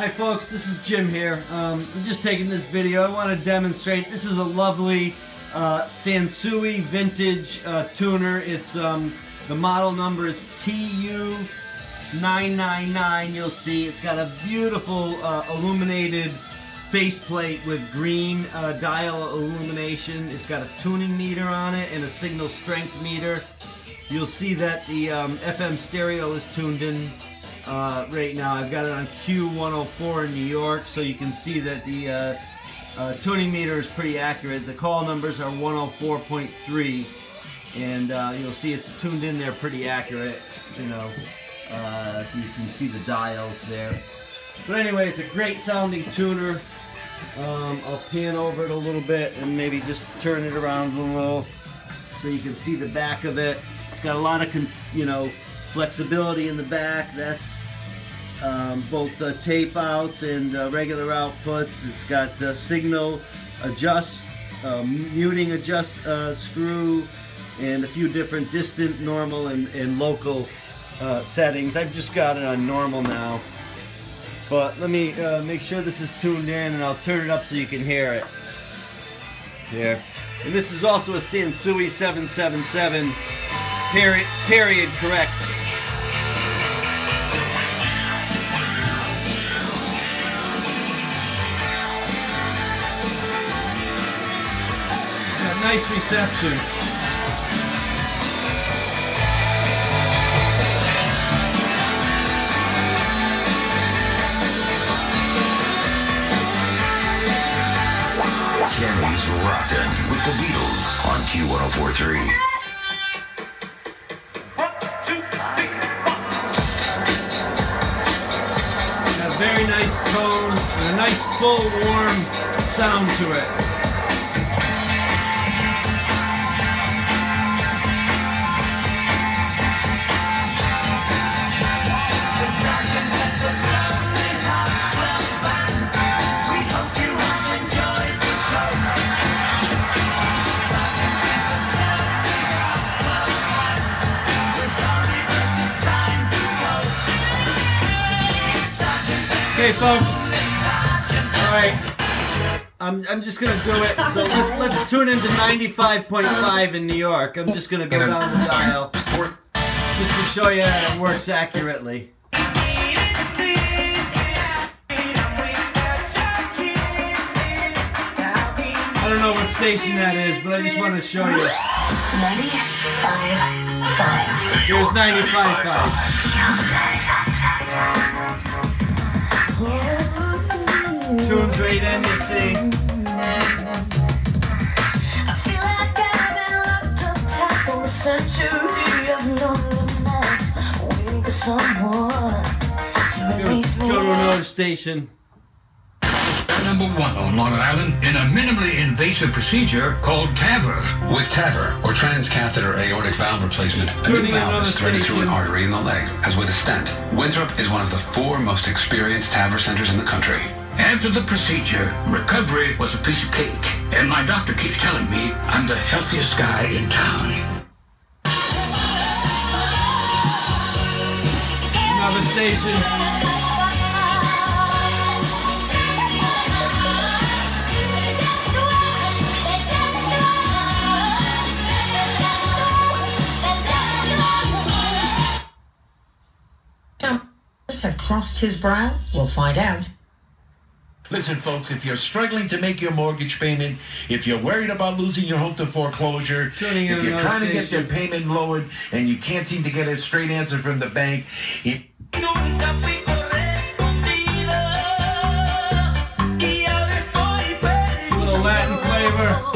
Hi folks, this is Jim here. Um, I'm just taking this video. I want to demonstrate. This is a lovely uh, Sansui vintage uh, tuner. It's um, the model number is TU999. You'll see it's got a beautiful uh, illuminated faceplate with green uh, dial illumination. It's got a tuning meter on it and a signal strength meter. You'll see that the um, FM stereo is tuned in uh, right now. I've got it on Q104 in New York, so you can see that the uh, uh, tuning meter is pretty accurate. The call numbers are 104.3, and uh, you'll see it's tuned in there pretty accurate. You know, uh, if you can see the dials there. But anyway, it's a great sounding tuner. Um, I'll pan over it a little bit and maybe just turn it around a little so you can see the back of it. It's got a lot of, you know, flexibility in the back. That's um, both uh, tape outs and uh, regular outputs. It's got uh, signal adjust, uh, muting adjust uh, screw, and a few different distant, normal, and, and local uh, settings. I've just got it on normal now. But let me make sure this is tuned in and I'll turn it up so you can hear it. Here. And this is also a Sansui 777 period, period correct. nice reception. Kenny's rockin' with the Beatles on Q1043. Very nice tone and a nice full warm sound to it. Okay, folks. All right. I'm, I'm just going to do it. So let, us tune into 95.5 in New York. I'm just going to go down the dial just to show you that it works accurately. I don't know what station that is, but I just want to show you. 95.5. Here's 95.5. locked up tight for a century of lonely nights, waiting for someone to release me. Go to another station number one on Long Island in a minimally invasive procedure called TAVR. With TAVR, or transcatheter aortic valve replacement, a new valve is threaded through an artery in the leg, as with a stent. Winthrop is one of the four most experienced TAVR centers in the country. After the procedure, recovery was a piece of cake, and my doctor keeps telling me I'm the healthiest guy in town. Another station. have crossed his brow? We'll find out. Listen, folks, if you're struggling to make your mortgage payment, if you're worried about losing your home to foreclosure, if you're trying to get your payment lowered and you can't seem to get a straight answer from the bank, if little Latin flavor.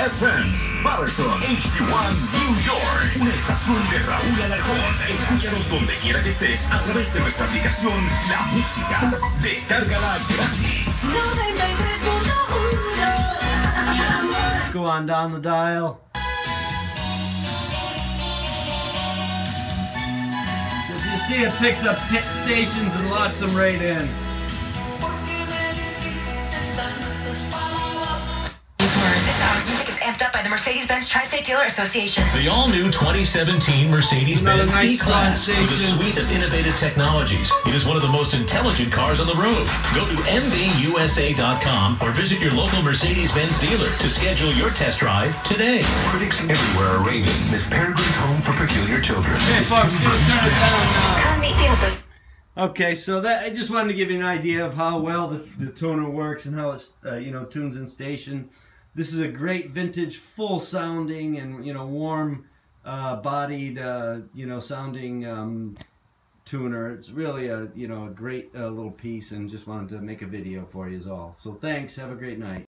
FM. Patterson, HD1 New York. Una estación de Raúl Alarcón. Escúchanos donde quiera que estés a través de nuestra aplicación La Música. Descárgala gratis. Go on down the dial. If you see it picks up stations and locks them right in. Amped up by the Mercedes-Benz Tri-State Dealer Association. The all-new 2017 Mercedes-Benz nice E-Class gas with a suite of innovative technologies. It is one of the most intelligent cars on the road. Go to MBUSA.com or visit your local Mercedes-Benz dealer to schedule your test drive today. Critics everywhere are raving Miss Peregrine's Home for Peculiar Children. Hey, is folks, Tim gonna Burton's turn it best. down now. Come meet me at Okay, so that I just wanted to give you an idea of how well the, the tuner works and how it's uh, you know tunes in station. This is a great vintage, full sounding and you know warm uh, bodied uh, you know sounding um, tuner. It's really a you know a great uh, little piece, and just wanted to make a video for you all. So thanks. Have a great night.